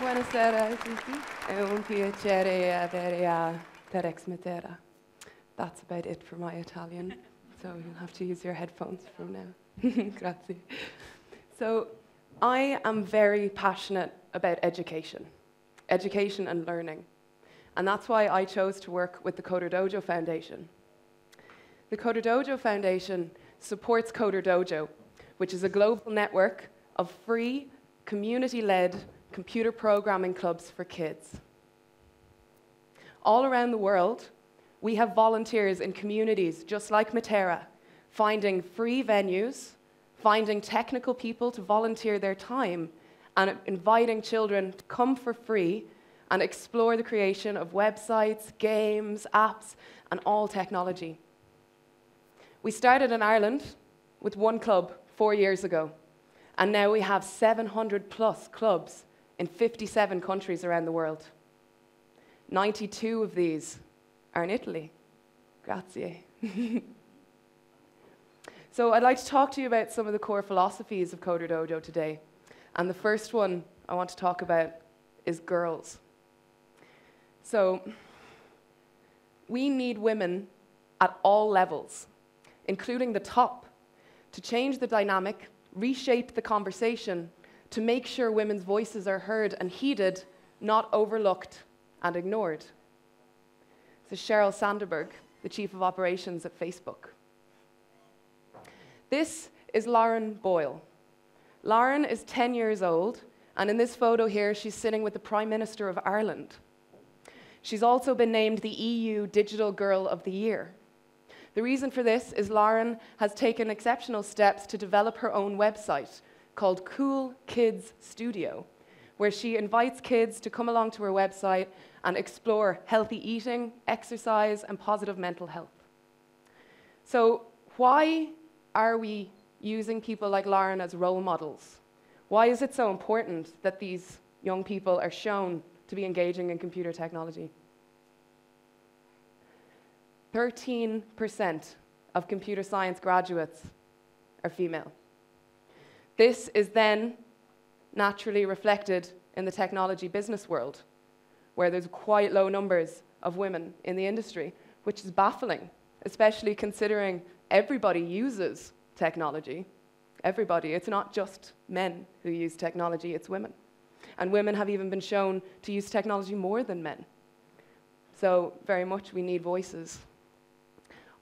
Buonasera tutti. È un piacere avere a TEDx Matera. That's about it for my Italian, so you'll have to use your headphones from now. Grazie. So, I am very passionate about education, education and learning. And that's why I chose to work with the Coder Dojo Foundation. The Coder Dojo Foundation supports Coder Dojo, which is a global network of free, community led computer programming clubs for kids. All around the world, we have volunteers in communities just like Matera, finding free venues, finding technical people to volunteer their time, and inviting children to come for free and explore the creation of websites, games, apps, and all technology. We started in Ireland with one club four years ago, and now we have 700 plus clubs in 57 countries around the world. 92 of these are in Italy. Grazie. so I'd like to talk to you about some of the core philosophies of Coder Dojo today. And the first one I want to talk about is girls. So we need women at all levels, including the top, to change the dynamic, reshape the conversation, to make sure women's voices are heard and heeded, not overlooked and ignored. This is Sheryl Sandberg, the Chief of Operations at Facebook. This is Lauren Boyle. Lauren is 10 years old, and in this photo here, she's sitting with the Prime Minister of Ireland. She's also been named the EU Digital Girl of the Year. The reason for this is Lauren has taken exceptional steps to develop her own website called Cool Kids Studio, where she invites kids to come along to her website and explore healthy eating, exercise, and positive mental health. So, why are we using people like Lauren as role models? Why is it so important that these young people are shown to be engaging in computer technology? 13% of computer science graduates are female. This is then naturally reflected in the technology business world, where there's quite low numbers of women in the industry, which is baffling, especially considering everybody uses technology. Everybody. It's not just men who use technology, it's women. And women have even been shown to use technology more than men. So, very much we need voices.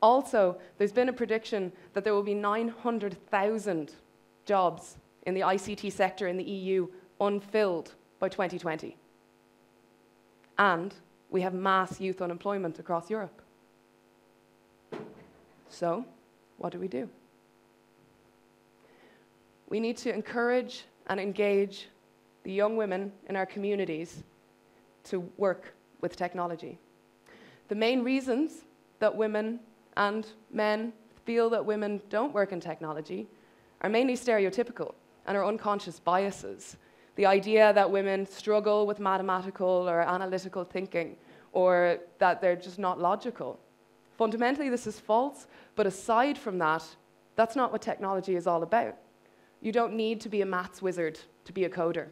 Also, there's been a prediction that there will be 900,000 jobs in the ICT sector in the EU unfilled by 2020. And we have mass youth unemployment across Europe. So, what do we do? We need to encourage and engage the young women in our communities to work with technology. The main reasons that women and men feel that women don't work in technology are mainly stereotypical and are unconscious biases. The idea that women struggle with mathematical or analytical thinking, or that they're just not logical. Fundamentally, this is false, but aside from that, that's not what technology is all about. You don't need to be a maths wizard to be a coder.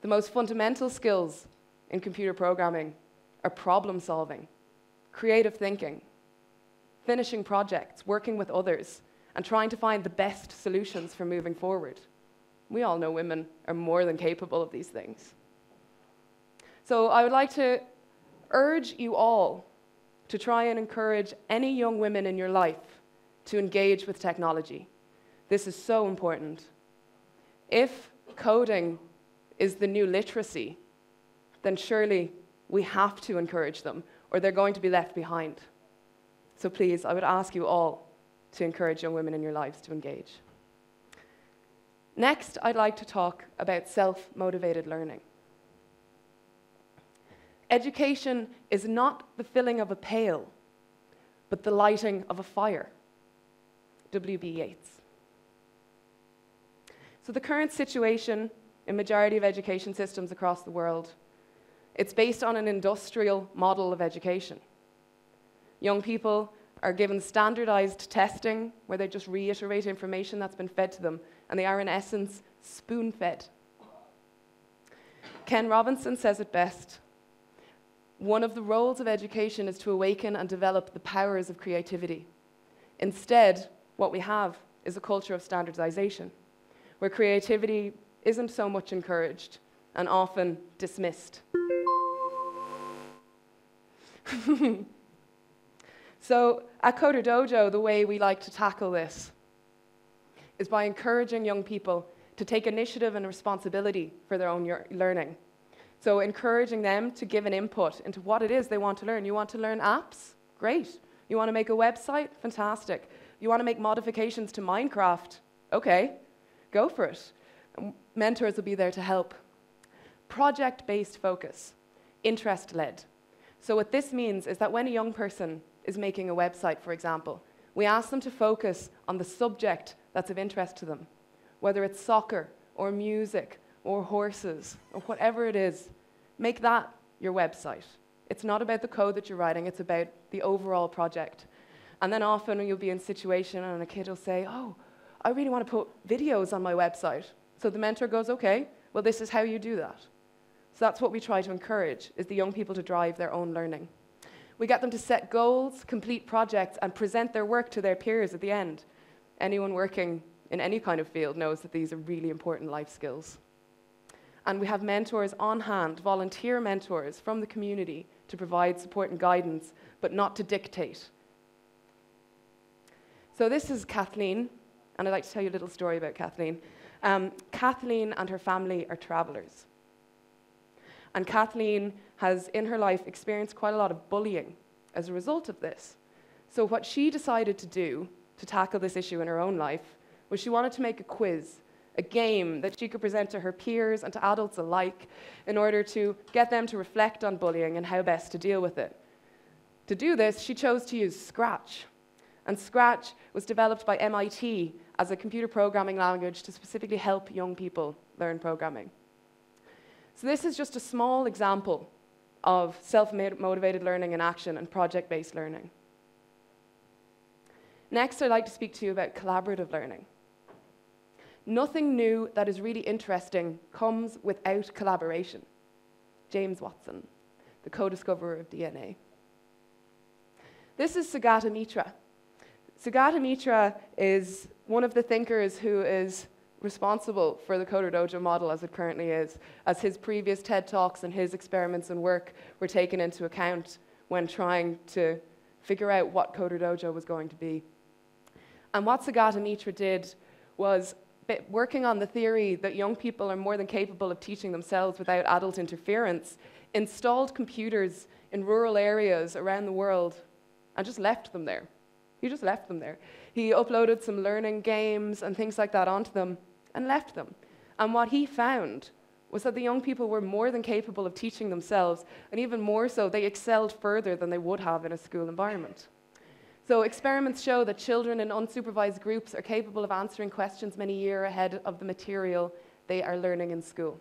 The most fundamental skills in computer programming are problem solving, creative thinking, finishing projects, working with others, and trying to find the best solutions for moving forward. We all know women are more than capable of these things. So I would like to urge you all to try and encourage any young women in your life to engage with technology. This is so important. If coding is the new literacy, then surely we have to encourage them, or they're going to be left behind. So please, I would ask you all to encourage young women in your lives to engage. Next, I'd like to talk about self motivated learning. Education is not the filling of a pail, but the lighting of a fire. W.B. Yeats. So, the current situation in majority of education systems across the world, it's based on an industrial model of education. Young people are given standardized testing where they just reiterate information that's been fed to them, and they are, in essence, spoon fed. Ken Robinson says it best. One of the roles of education is to awaken and develop the powers of creativity. Instead, what we have is a culture of standardization, where creativity isn't so much encouraged and often dismissed. so, at Coder Dojo, the way we like to tackle this is by encouraging young people to take initiative and responsibility for their own learning. So, encouraging them to give an input into what it is they want to learn. You want to learn apps? Great. You want to make a website? Fantastic. You want to make modifications to Minecraft? Okay, go for it. Mentors will be there to help. Project based focus, interest led. So, what this means is that when a young person is making a website, for example, we ask them to focus on the subject that's of interest to them, whether it's soccer or music or horses or whatever it is. Make that your website. It's not about the code that you're writing, it's about the overall project. And then often you'll be in a situation and a kid will say, Oh, I really want to put videos on my website. So the mentor goes, Okay, well, this is how you do that. So that's what we try to encourage, is the young people to drive their own learning. We get them to set goals, complete projects, and present their work to their peers at the end. Anyone working in any kind of field knows that these are really important life skills. And we have mentors on hand, volunteer mentors from the community to provide support and guidance, but not to dictate. So, this is Kathleen, and I'd like to tell you a little story about Kathleen. Um, Kathleen and her family are travelers. And Kathleen has, in her life, experienced quite a lot of bullying as a result of this. So, what she decided to do to tackle this issue in her own life was she wanted to make a quiz, a game that she could present to her peers and to adults alike in order to get them to reflect on bullying and how best to deal with it. To do this, she chose to use Scratch. And Scratch was developed by MIT as a computer programming language to specifically help young people learn programming. So, this is just a small example of self motivated learning in action and project based learning. Next, I'd like to speak to you about collaborative learning. Nothing new that is really interesting comes without collaboration. James Watson, the co discoverer of DNA. This is Sugata Mitra. Sugata Mitra is one of the thinkers who is responsible for the Coder Dojo model as it currently is, as his previous TED Talks and his experiments and work were taken into account when trying to figure out what Coder Dojo was going to be. And what Sugata Mitra did was working on the theory that young people are more than capable of teaching themselves without adult interference, installed computers in rural areas around the world and just left them there. He just left them there. He uploaded some learning games and things like that onto them and left them. And what he found was that the young people were more than capable of teaching themselves, and even more so, they excelled further than they would have in a school environment. So, experiments show that children in unsupervised groups are capable of answering questions many years ahead of the material they are learning in school.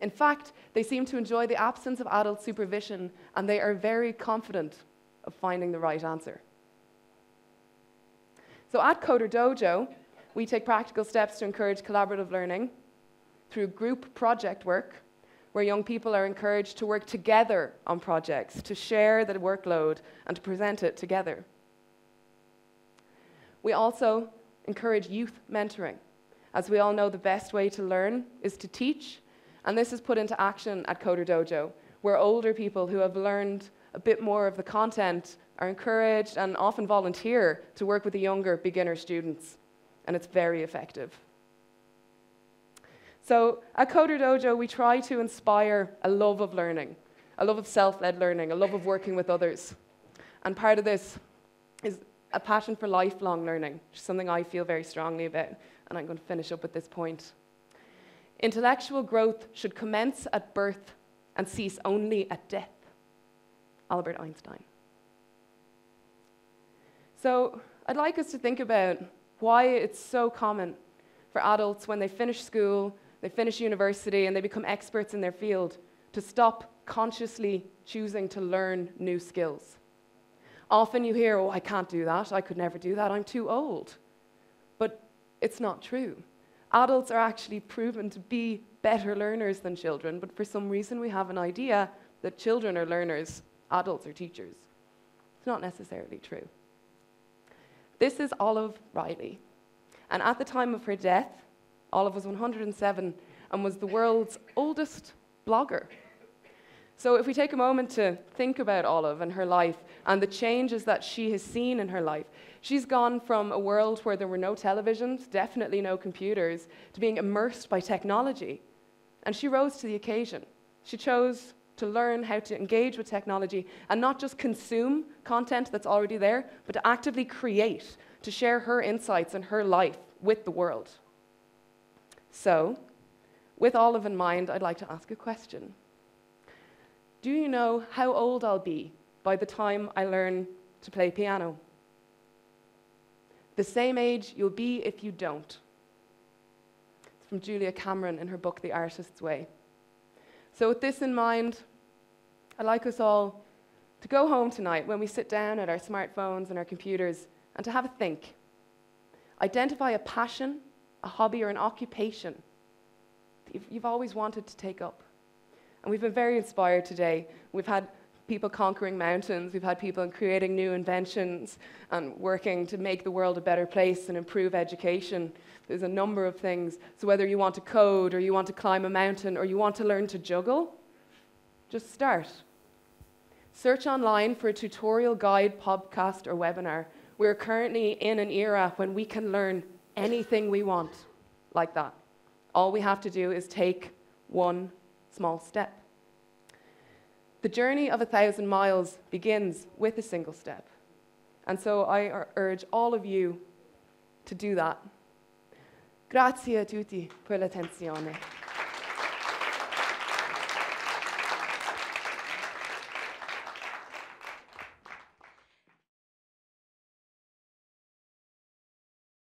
In fact, they seem to enjoy the absence of adult supervision and they are very confident of finding the right answer. So, at Coder Dojo, we take practical steps to encourage collaborative learning through group project work, where young people are encouraged to work together on projects, to share the workload, and to present it together. We also encourage youth mentoring. As we all know, the best way to learn is to teach, and this is put into action at Coder Dojo, where older people who have learned a bit more of the content are encouraged and often volunteer to work with the younger beginner students and it's very effective. So at Coder Dojo, we try to inspire a love of learning, a love of self led learning, a love of working with others. And part of this is a passion for lifelong learning, which is something I feel very strongly about. And I'm going to finish up with this point. Intellectual growth should commence at birth and cease only at death. Albert Einstein. So I'd like us to think about why it's so common for adults when they finish school, they finish university, and they become experts in their field to stop consciously choosing to learn new skills. Often you hear, oh, I can't do that, I could never do that, I'm too old. But it's not true. Adults are actually proven to be better learners than children, but for some reason we have an idea that children are learners, adults are teachers. It's not necessarily true. This is Olive Riley. And at the time of her death, Olive was 107 and was the world's oldest blogger. So, if we take a moment to think about Olive and her life and the changes that she has seen in her life, she's gone from a world where there were no televisions, definitely no computers, to being immersed by technology. And she rose to the occasion. She chose to learn how to engage with technology and not just consume content that's already there, but to actively create, to share her insights and her life with the world. So, with Olive in mind, I'd like to ask a question. Do you know how old I'll be by the time I learn to play piano? The same age you'll be if you don't. It's from Julia Cameron in her book, The Artist's Way. So, with this in mind, I'd like us all to go home tonight when we sit down at our smartphones and our computers and to have a think. Identify a passion, a hobby, or an occupation you've, you've always wanted to take up. And we've been very inspired today. We've had people conquering mountains, we've had people creating new inventions and working to make the world a better place and improve education. There's a number of things. So, whether you want to code or you want to climb a mountain or you want to learn to juggle, just start. Search online for a tutorial guide, podcast, or webinar. We're currently in an era when we can learn anything we want like that. All we have to do is take one small step. The journey of a thousand miles begins with a single step. And so I urge all of you to do that. Grazie a tutti per l'attenzione.